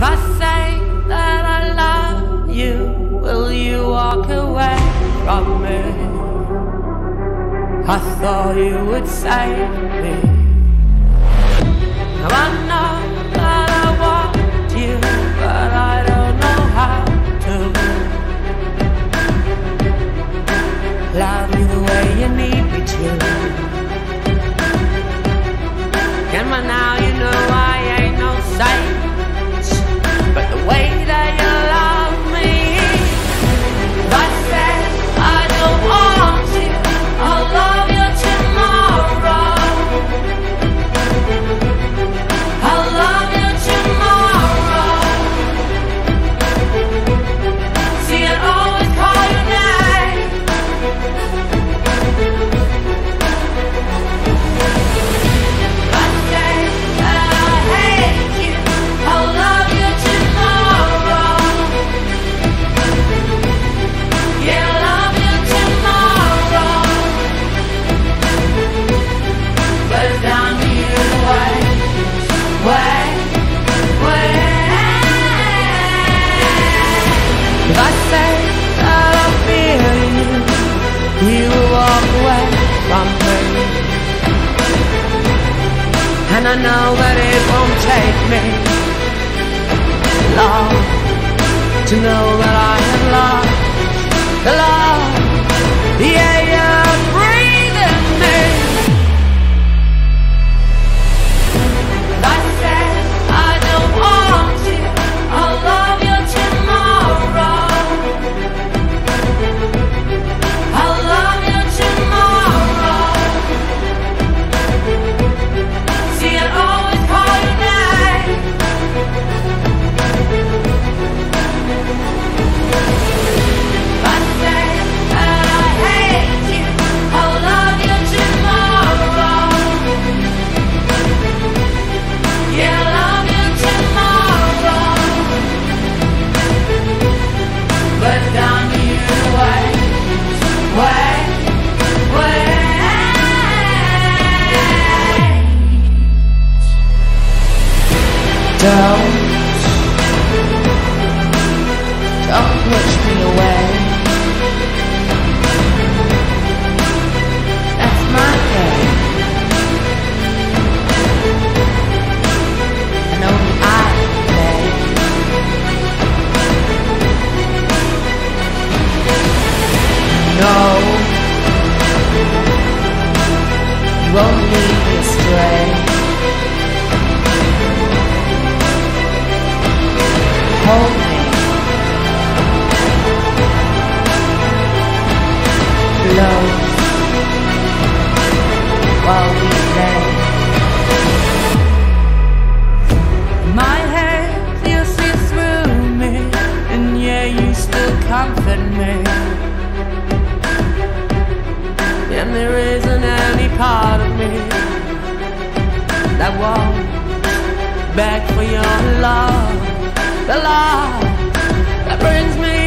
If I say that I love you, will you walk away from me? I thought you would save me. Now I you walk away from me. And I know that it won't take me long to know that I wait. Don't, push me away. That's my. And only I play. No, you won't lead me astray. While we. My head, you see through me, and yeah, you still comfort me. And there isn't any part of me that won't beg for your love, the love that brings me